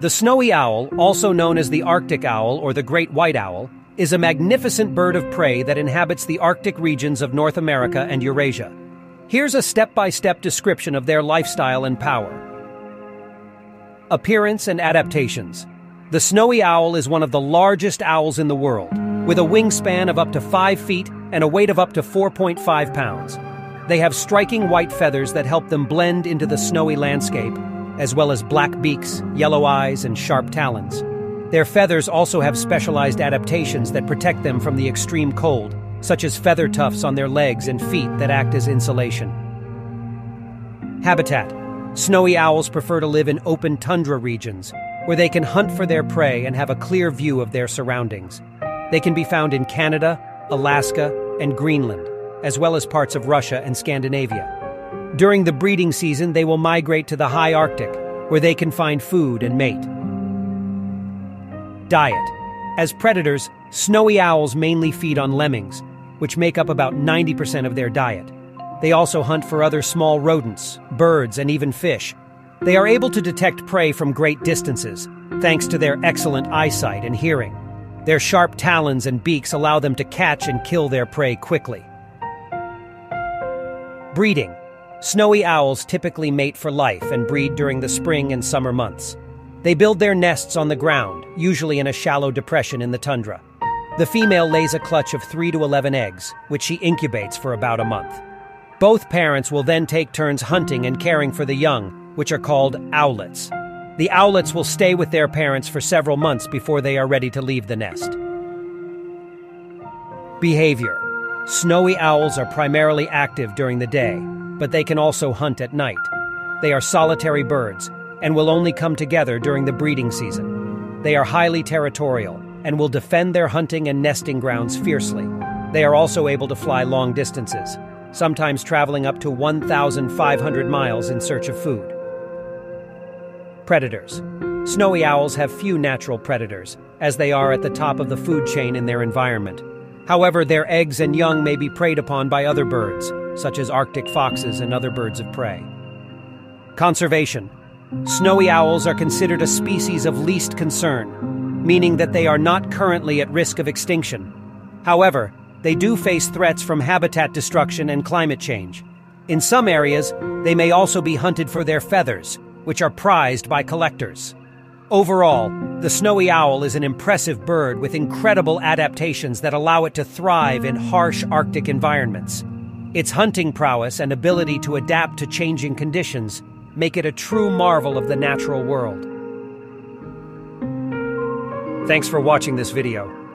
The snowy owl, also known as the Arctic owl or the great white owl, is a magnificent bird of prey that inhabits the Arctic regions of North America and Eurasia. Here's a step by step description of their lifestyle and power. Appearance and adaptations. The snowy owl is one of the largest owls in the world, with a wingspan of up to 5 feet and a weight of up to 4.5 pounds. They have striking white feathers that help them blend into the snowy landscape as well as black beaks, yellow eyes, and sharp talons. Their feathers also have specialized adaptations that protect them from the extreme cold, such as feather tufts on their legs and feet that act as insulation. Habitat Snowy owls prefer to live in open tundra regions, where they can hunt for their prey and have a clear view of their surroundings. They can be found in Canada, Alaska, and Greenland, as well as parts of Russia and Scandinavia. During the breeding season, they will migrate to the high Arctic, where they can find food and mate. Diet As predators, snowy owls mainly feed on lemmings, which make up about 90% of their diet. They also hunt for other small rodents, birds, and even fish. They are able to detect prey from great distances, thanks to their excellent eyesight and hearing. Their sharp talons and beaks allow them to catch and kill their prey quickly. Breeding Snowy owls typically mate for life and breed during the spring and summer months. They build their nests on the ground, usually in a shallow depression in the tundra. The female lays a clutch of 3 to 11 eggs, which she incubates for about a month. Both parents will then take turns hunting and caring for the young, which are called owlets. The owlets will stay with their parents for several months before they are ready to leave the nest. Behavior Snowy owls are primarily active during the day, but they can also hunt at night. They are solitary birds and will only come together during the breeding season. They are highly territorial and will defend their hunting and nesting grounds fiercely. They are also able to fly long distances, sometimes traveling up to 1,500 miles in search of food. Predators. Snowy owls have few natural predators, as they are at the top of the food chain in their environment. However, their eggs and young may be preyed upon by other birds, such as Arctic foxes and other birds of prey. Conservation. Snowy owls are considered a species of least concern, meaning that they are not currently at risk of extinction. However, they do face threats from habitat destruction and climate change. In some areas, they may also be hunted for their feathers, which are prized by collectors. Overall, the snowy owl is an impressive bird with incredible adaptations that allow it to thrive in harsh Arctic environments. Its hunting prowess and ability to adapt to changing conditions make it a true marvel of the natural world. Thanks for watching this video.